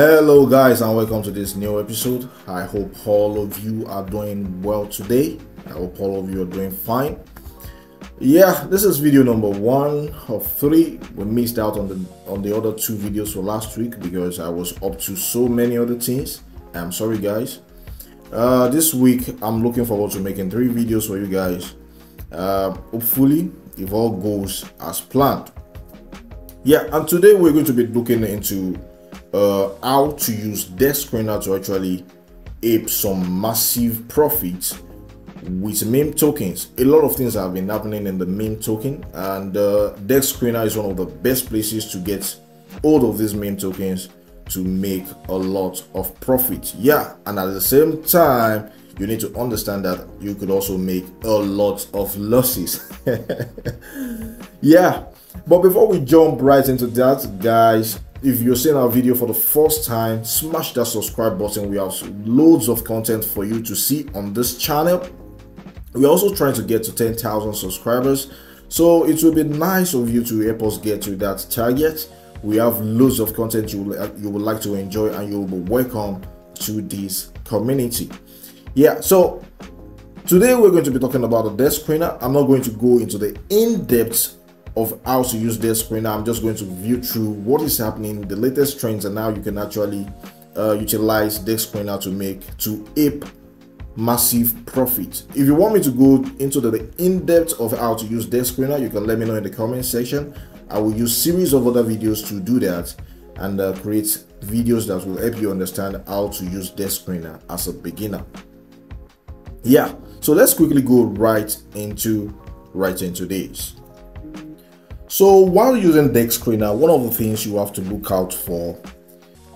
Hello, guys, and welcome to this new episode. I hope all of you are doing well today. I hope all of you are doing fine. Yeah, this is video number one of three. We missed out on the on the other two videos for last week because I was up to so many other things. I'm sorry, guys. Uh, this week, I'm looking forward to making three videos for you guys. Uh, hopefully, if all goes as planned. Yeah, and today we're going to be looking into uh, how to use Dexscreener to actually ape some massive profits with meme tokens. A lot of things have been happening in the meme token, and uh, Dexscreener is one of the best places to get all of these meme tokens to make a lot of profit. Yeah, and at the same time, you need to understand that you could also make a lot of losses. yeah, but before we jump right into that, guys, if you're seeing our video for the first time, smash that subscribe button. We have loads of content for you to see on this channel. We're also trying to get to 10,000 subscribers. So it will be nice of you to help us get to that target. We have loads of content you will, you would like to enjoy and you will be welcome to this community. Yeah, so today we're going to be talking about the Dexscreener. I'm not going to go into the in-depth of how to use Dexscreener. I'm just going to view through what is happening, the latest trends, and now you can actually uh, utilize Dexscreener to make to ape massive profit. If you want me to go into the in-depth of how to use this Dexscreener, you can let me know in the comment section. I will use series of other videos to do that and uh, create videos that will help you understand how to use Dexscreener as a beginner. Yeah, so let's quickly go right into right into this. So while using Dexscreener, one of the things you have to look out for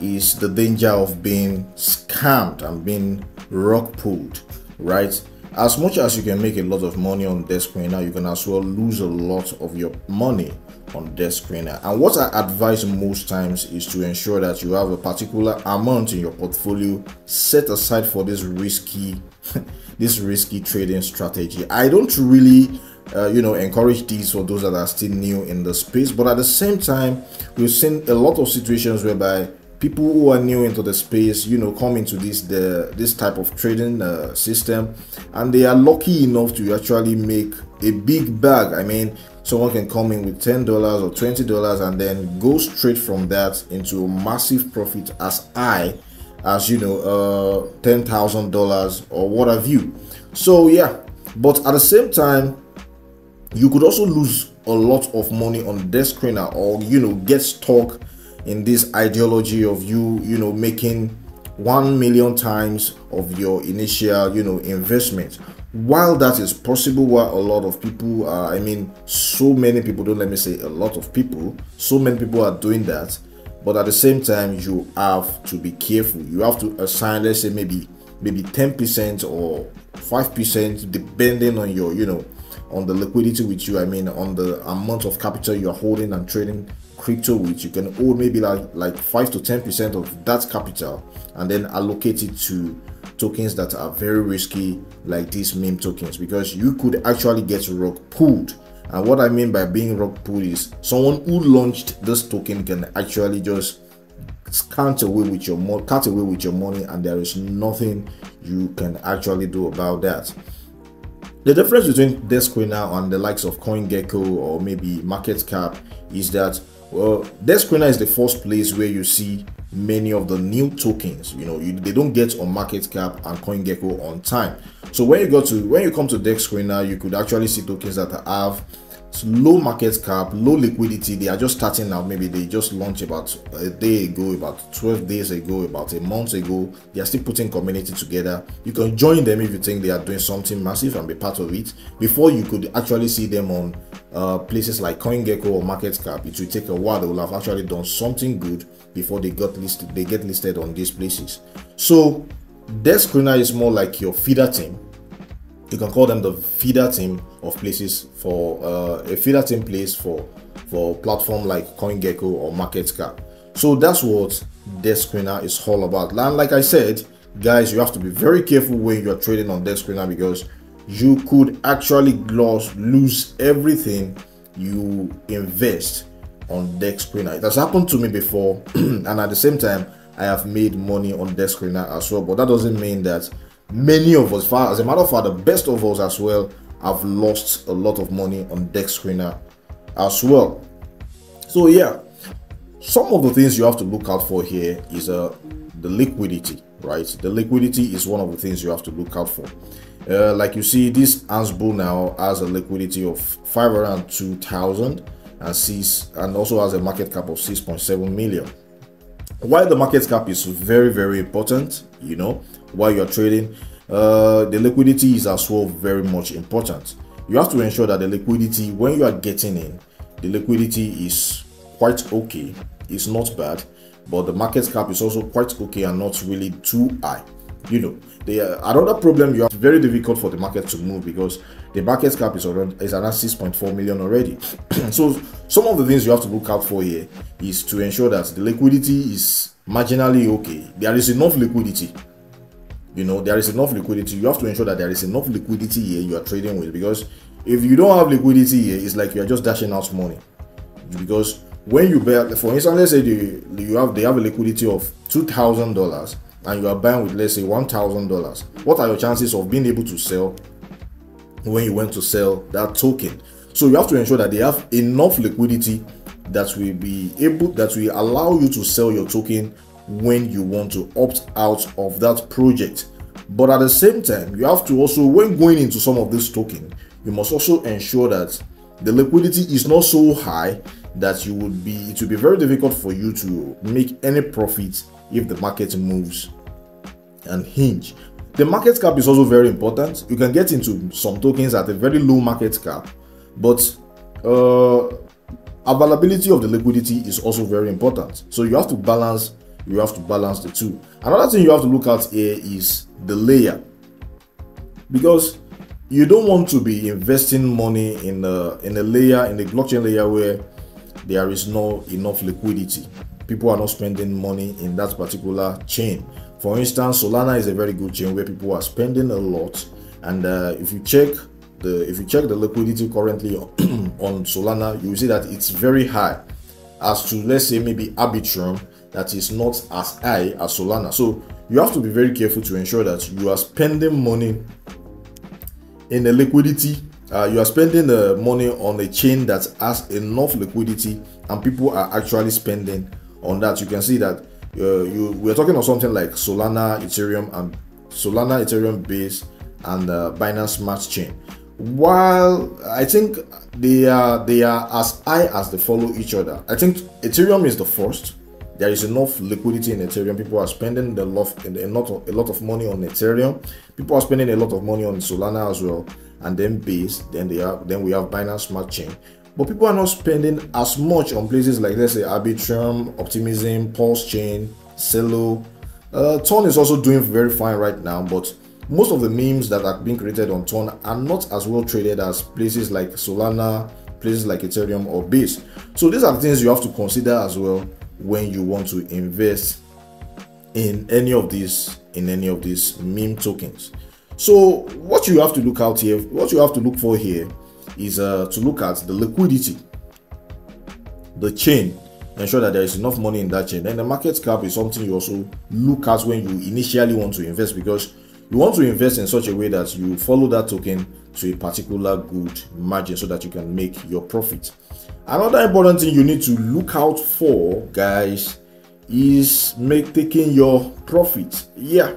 is the danger of being scammed and being rug pulled, right? As much as you can make a lot of money on Dexscreener, you can as well lose a lot of your money on Dexscreener. And what I advise most times is to ensure that you have a particular amount in your portfolio set aside for this risky, this risky trading strategy. I don't really uh, you know encourage these for those that are still new in the space. But at the same time we've seen a lot of situations whereby people who are new into the space you know come into this the this type of trading uh, system and they are lucky enough to actually make a big bag. I mean someone can come in with $10 or $20 and then go straight from that into a massive profit as high as you know uh $10,000 or what have you. So yeah but at the same time you could also lose a lot of money on Dexscreener or you know get stuck in this ideology of you you know making 1 million times of your initial you know investment. While that is possible while a lot of people i mean so many people don't let me say a lot of people so many people are doing that. But at the same time you have to be careful. You have to assign let's say maybe maybe 10 percent or 5 percent depending on your you know on the liquidity with you i mean on the amount of capital you're holding and trading crypto with you can hold maybe like like 5 to 10 percent of that capital and then allocate it to tokens that are very risky like these meme tokens because you could actually get rug pulled. And what i mean by being rug pulled is someone who launched this token can actually just count away with your cut away with your money and there is nothing you can actually do about that the difference between Dexscreener and the likes of CoinGecko or maybe MarketCap is that well, Dexscreener is the first place where you see many of the new tokens. You know, you, they don't get on MarketCap and CoinGecko on time. So when you go to when you come to Dexscreener, you could actually see tokens that have low market cap, low liquidity. They are just starting out. Maybe they just launched about a day ago, about 12 days ago, about a month ago. They are still putting community together. You can join them if you think they are doing something massive and be part of it. Before you could actually see them on uh, places like CoinGecko or MarketCap, it will take a while. They will have actually done something good before they got listed. They get listed on these places. So, Dexscreener is more like your feeder team you can call them the feeder team of places for uh, a feeder team place for for platform like CoinGecko or MarketCap. So that's what Dexscreener is all about. And like I said, guys, you have to be very careful when you're trading on Dexscreener because you could actually lose lose everything you invest on Dexscreener. It has happened to me before, and at the same time, I have made money on Dexscreener as well. But that doesn't mean that many of us, far as a matter of fact, the best of us as well, have lost a lot of money on Dexscreener as well. So yeah, some of the things you have to look out for here is uh, the liquidity, right? The liquidity is one of the things you have to look out for. Uh, like you see, this Ansible now has a liquidity of 502,000 and sees and also has a market cap of 6.7 million. While the market cap is very very important, you know, while you're trading, uh, the liquidity is as well very much important. You have to ensure that the liquidity when you are getting in, the liquidity is quite okay. It's not bad, but the market cap is also quite okay and not really too high you know the uh, another problem you have very difficult for the market to move because the market cap is around is around 6.4 million already so some of the things you have to look out for here is to ensure that the liquidity is marginally okay there is enough liquidity you know there is enough liquidity. You have to ensure that there is enough liquidity here you are trading with because if you don't have liquidity here it's like you are just dashing out money. Because when you bear for instance let's say you, you have they have a liquidity of two thousand dollars and you are buying with let's say $1000 what are your chances of being able to sell when you went to sell that token? So you have to ensure that they have enough liquidity that will be able that will allow you to sell your token when you want to opt out of that project but at the same time you have to also when going into some of this token you must also ensure that the liquidity is not so high that you would be it will be very difficult for you to make any profit if the market moves and hinge. The market cap is also very important. You can get into some tokens at a very low market cap, but uh, availability of the liquidity is also very important. So you have to balance. You have to balance the two. Another thing you have to look at here is the layer, because you don't want to be investing money in a in a layer in the blockchain layer where there is no enough liquidity people are not spending money in that particular chain. For instance, Solana is a very good chain where people are spending a lot. And uh, if you check the if you check the liquidity currently on Solana, you will see that it's very high. As to let's say maybe Arbitrum, that is not as high as Solana. So you have to be very careful to ensure that you are spending money in the liquidity. Uh, you are spending the money on a chain that has enough liquidity and people are actually spending on that, you can see that uh, you we're talking on something like Solana, Ethereum, and Solana, Ethereum base, and uh, Binance Smart Chain. While I think they are they are as high as they follow each other. I think Ethereum is the first. There is enough liquidity in Ethereum. People are spending a lot, a lot of a lot of money on Ethereum. People are spending a lot of money on Solana as well, and then Base. Then they have then we have Binance Smart Chain. But people are not spending as much on places like, let's say, Arbitrum, Optimism, Pulse Chain, Celo. Uh, Ton is also doing very fine right now, but most of the memes that are being created on Ton are not as well traded as places like Solana, places like Ethereum or Base. So these are things you have to consider as well when you want to invest in any of these in any of these meme tokens. So what you have to look out here, what you have to look for here is uh, to look at the liquidity, the chain, ensure that there is enough money in that chain. Then the market cap is something you also look at when you initially want to invest because you want to invest in such a way that you follow that token to a particular good margin so that you can make your profit. Another important thing you need to look out for, guys, is make taking your profit. Yeah,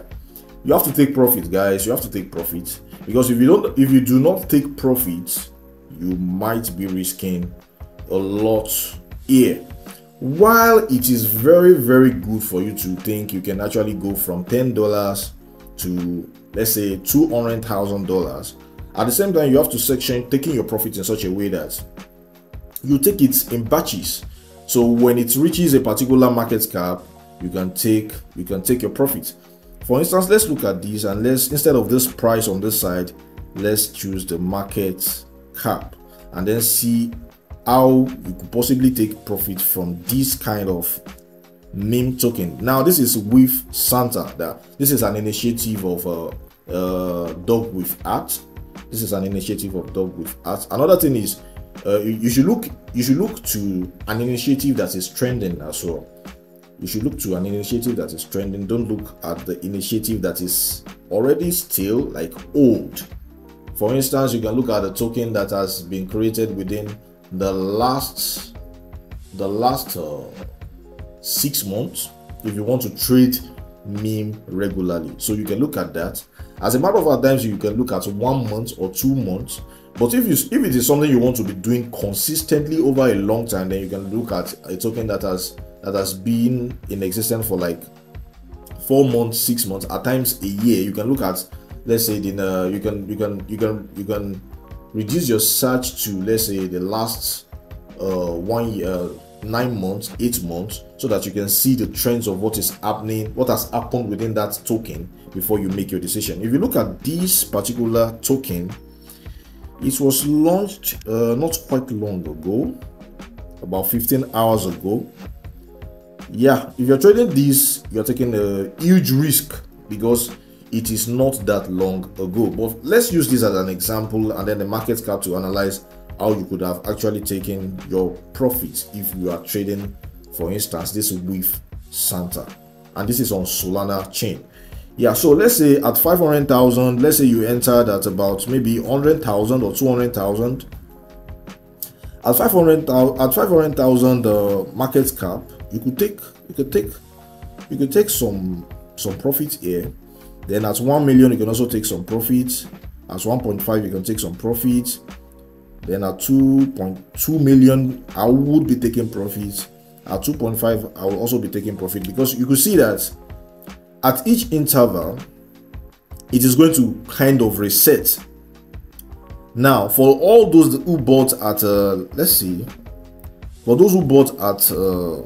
you have to take profit, guys. You have to take profit because if you don't, if you do not take profit, you might be risking a lot here. While it is very, very good for you to think you can actually go from $10 to let's say $200,000, at the same time, you have to section taking your profit in such a way that you take it in batches. So when it reaches a particular market cap, you can take you can take your profit. For instance, let's look at this and let's instead of this price on this side, let's choose the market cap and then see how you could possibly take profit from this kind of meme token. Now, this is with Santa. That this is an initiative of uh, uh, dogwifhat. This is an initiative of Dog with Art. Another thing is uh, you, should look you should look to an initiative that is trending as well. you should look to an initiative that is trending don't look at the initiative that is already still like old for instance you can look at the token that has been created within the last the last uh, six months if you want to trade meme regularly. So you can look at that. As a matter of times you can look at one month or two months. But if you if it is something you want to be doing consistently over a long time then you can look at a token that has that has been in existence for like four months six months at times a year. You can look at let's say in uh, you can you can you can you can reduce your search to let's say the last uh, one year nine months eight months so that you can see the trends of what is happening what has happened within that token before you make your decision. If you look at this particular token it was launched uh, not quite long ago about 15 hours ago. Yeah if you're trading this you're taking a huge risk because it is not that long ago. But let's use this as an example and then the market cap to analyze how you could have actually taken your profits if you are trading for instance this with santa. And this is on solana chain. Yeah so let's say at 500,000 let's say you entered at about maybe 100,000 or 200,000 at 500,000 at 500,000 uh, market cap you could take you could take you could take some some profit here. Then at 1 million you can also take some profit. At 1.5 you can take some profit then at 2.2 million i would be taking profit at 2.5 i will also be taking profit because you could see that at each interval it is going to kind of reset. Now for all those who bought at uh, let's see for those who bought at uh,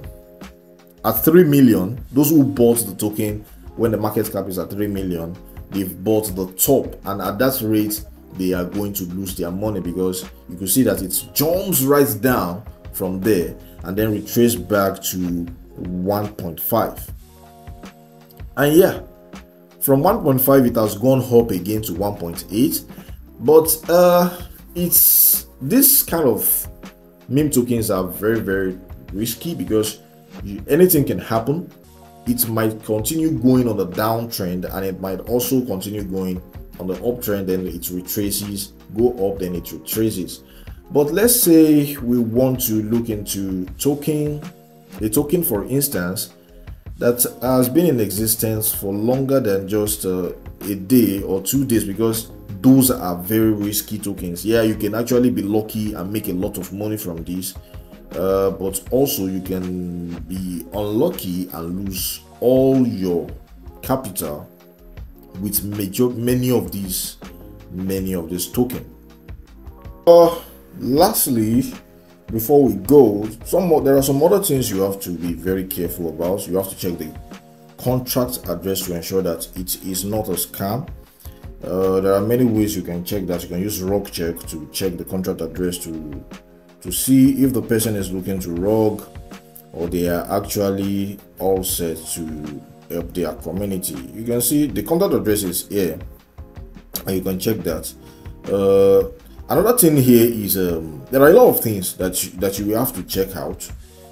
at 3 million those who bought the token when the market cap is at 3 million they've bought the top. And at that rate they are going to lose their money because you can see that it jumps right down from there and then retrace back to 1.5 and yeah from 1.5 it has gone up again to 1.8 but uh it's this kind of meme tokens are very very risky because you, anything can happen. It might continue going on the downtrend and it might also continue going on the uptrend then it retraces go up then it retraces. But let's say we want to look into token a token for instance that has been in existence for longer than just uh, a day or two days because those are very risky tokens. Yeah you can actually be lucky and make a lot of money from this uh, but also you can be unlucky and lose all your capital with major many of these many of these token. Uh lastly before we go some there are some other things you have to be very careful about. You have to check the contract address to ensure that it is not a scam. Uh, there are many ways you can check that. You can use rug check to check the contract address to to see if the person is looking to rug or they are actually all set to help their community. You can see the contact address is here and you can check that. Uh, another thing here is um, there are a lot of things that you, that you will have to check out.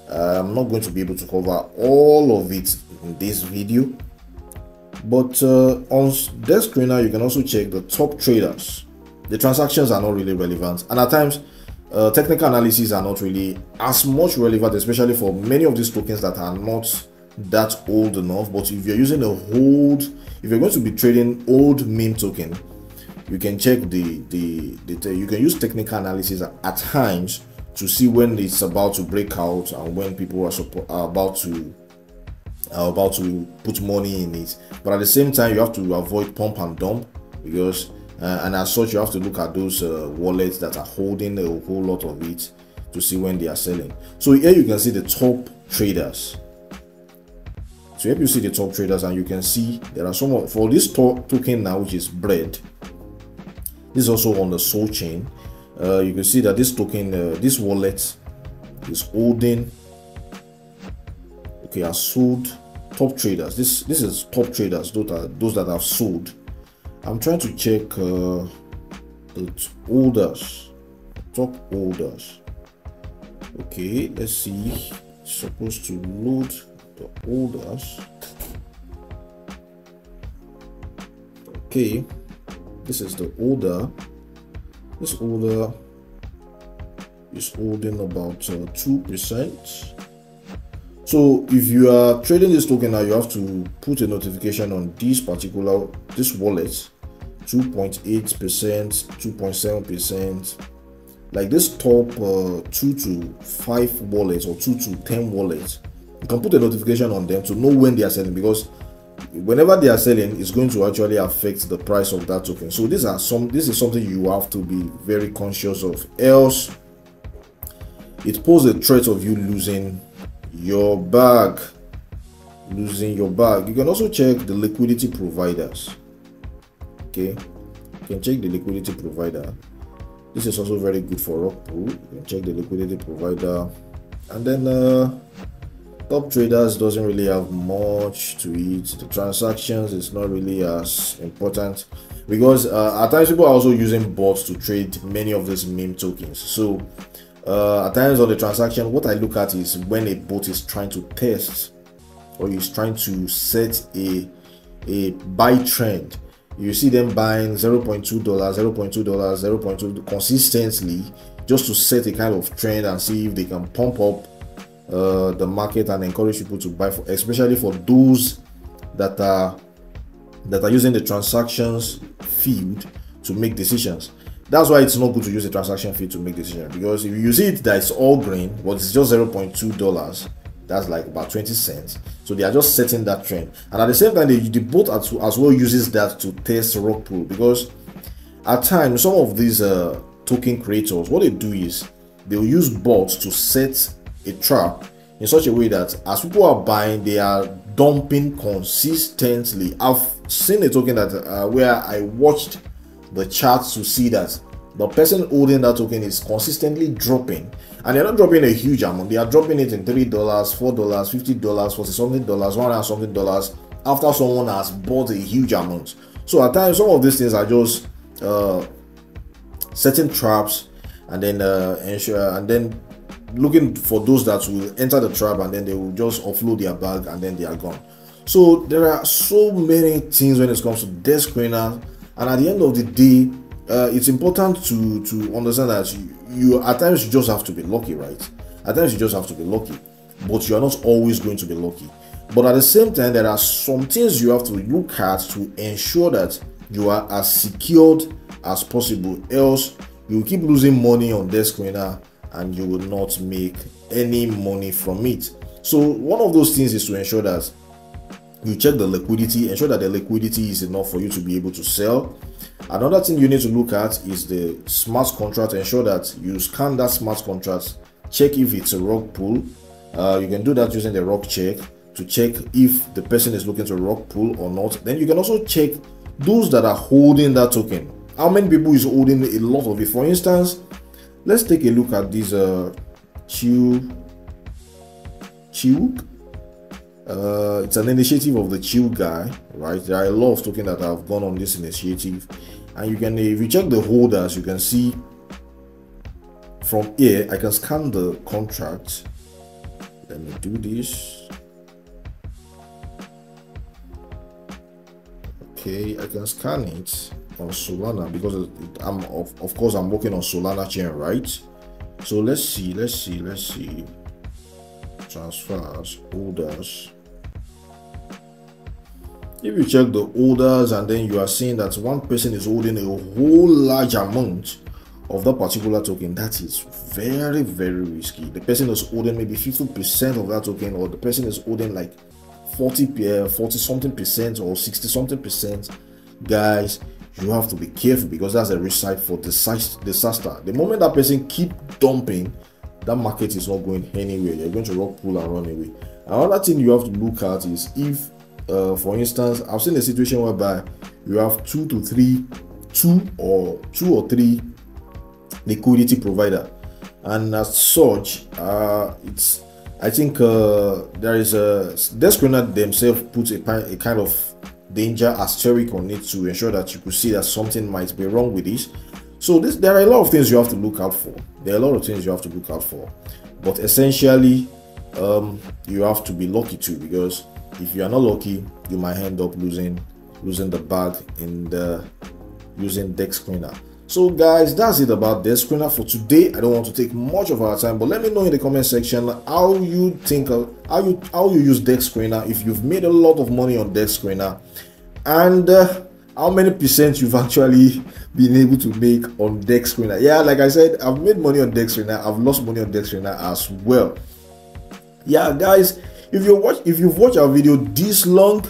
Uh, i'm not going to be able to cover all of it in this video but uh, on Dexscreener you can also check the top traders. The transactions are not really relevant and at times uh, technical analyses are not really as much relevant especially for many of these tokens that are not that old enough but if you're using a old if you're going to be trading old meme token you can check the the, the you can use technical analysis at times to see when it's about to break out and when people are, suppo- are about to are about to put money in it. But at the same time you have to avoid pump and dump because uh, and as such you have to look at those uh, wallets that are holding a whole lot of it to see when they are selling. So here you can see the top traders so if you see the top traders and you can see there are some of, for this to token now which is bread this is also on the Sol chain. Uh, you can see that this token uh, this wallet is holding okay has sold top traders. This this is top traders those are those that have sold. I'm trying to check uh, the holders top holders. Okay let's see supposed to load the orders okay this is the order. This order is holding about uh, two percent. So if you are trading this token now you have to put a notification on this particular this wallet 2.8 percent 2.7 percent. Like this top uh, 2 to 5 wallets or 2 to 10 wallets you can put a notification on them to know when they are selling because whenever they are selling it's going to actually affect the price of that token. So these are some this is something you have to be very conscious of. Else it poses a threat of you losing your bag. Losing your bag. You can also check the liquidity providers. Okay? You can check the liquidity provider. This is also very good for rug pull you can check the liquidity provider. And then uh top traders doesn't really have much to it the transactions is not really as important because uh, at times people are also using bots to trade many of these meme tokens. So uh, at times on the transaction what i look at is when a bot is trying to test or is trying to set a a buy trend. You see them buying 0.2 dollars 0.2 dollars 0.2 consistently just to set a kind of trend and see if they can pump up uh, the market and encourage people to buy for especially for those that are that are using the transactions field to make decisions. That's why it's not good to use a transaction fee to make decisions because if you see it that it's all green but it's just 0.2 dollars that's like about 20 cents. So they are just setting that trend. And at the same time they, the bot as, as well uses that to test rug pull because at times some of these uh, token creators what they do is they'll use bots to set a trap in such a way that as people are buying they are dumping consistently. I've seen a token that uh, where i watched the chart to see that the person holding that token is consistently dropping and they're not dropping a huge amount. They are dropping it in three dollars four dollars fifty dollars forty something dollars one hundred something dollars after someone has bought a huge amount. So at times some of these things are just uh, setting traps and then uh, ensure and then looking for those that will enter the trap and then they will just offload their bag and then they are gone. So there are so many things when it comes to Dexscreener and at the end of the day uh, it's important to to understand that you, you at times you just have to be lucky right? At times you just have to be lucky. But you are not always going to be lucky. But at the same time there are some things you have to look at to ensure that you are as secured as possible. Else you keep losing money on Dexscreener and you will not make any money from it. So one of those things is to ensure that you check the liquidity ensure that the liquidity is enough for you to be able to sell. Another thing you need to look at is the smart contract ensure that you scan that smart contract check if it's a rug pull uh, you can do that using the rug check to check if the person is looking to rug pull or not. Then you can also check those that are holding that token. How many people is holding a lot of it? For instance let's take a look at this uh chill chill uh, it's an initiative of the chill guy right? There are a lot of tokens that have gone on this initiative. And you can if you check the holders you can see from here i can scan the contract. Let me do this. Okay i can scan it on solana because i'm of, of course i'm working on solana chain right? So let's see let's see let's see. Transfers holders if you check the orders and then you are seeing that one person is holding a whole large amount of that particular token that is very very risky. The person is holding maybe 50 percent of that token or the person is holding like 40 uh, 40 something percent or 60 something percent. Guys you have to be careful because that's a side for disaster the moment that person keep dumping that market is not going anywhere. You're going to rug pull and run away. Another thing you have to look at is if uh, for instance i've seen a situation whereby you have two to three two or two or three liquidity provider. And as such uh, it's i think uh, there is a Dexscreener themselves put a, a kind of danger asterisk on it to ensure that you could see that something might be wrong with this so this there are a lot of things you have to look out for. There are a lot of things you have to look out for. But essentially um, you have to be lucky too because if you are not lucky, you might end up losing losing the bag in the using dex screener. So guys, that's it about dex screener for today. I don't want to take much of our time, but let me know in the comment section how you think of how you how you use dex screener if you've made a lot of money on dex screener and uh, how many percent you've actually been able to make on dex screener. Yeah, like I said, I've made money on dex screener. I've lost money on dex screener as well. Yeah, guys, if you watch if you've watched our video this long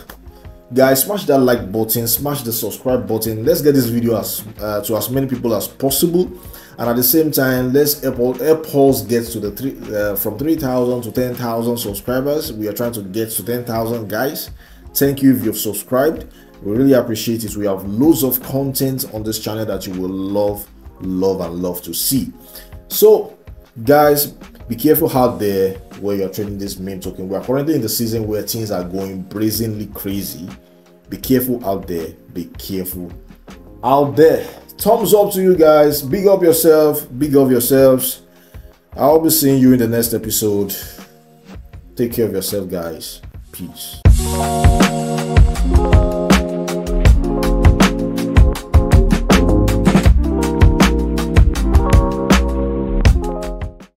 guys smash that like button smash the subscribe button. Let's get this video as uh, to as many people as possible. And at the same time let's help, help us get to the three uh, from 3000 to 10000 subscribers. We are trying to get to 10000 guys. Thank you if you've subscribed. We really appreciate it. We have loads of content on this channel that you will love love and love to see. So guys be careful out there where you're trading this meme token. We are currently in the season where things are going brazenly crazy. Be careful out there. Be careful out there. Thumbs up to you guys. Big up yourself. Big up yourselves. I'll be seeing you in the next episode. Take care of yourself, guys. Peace.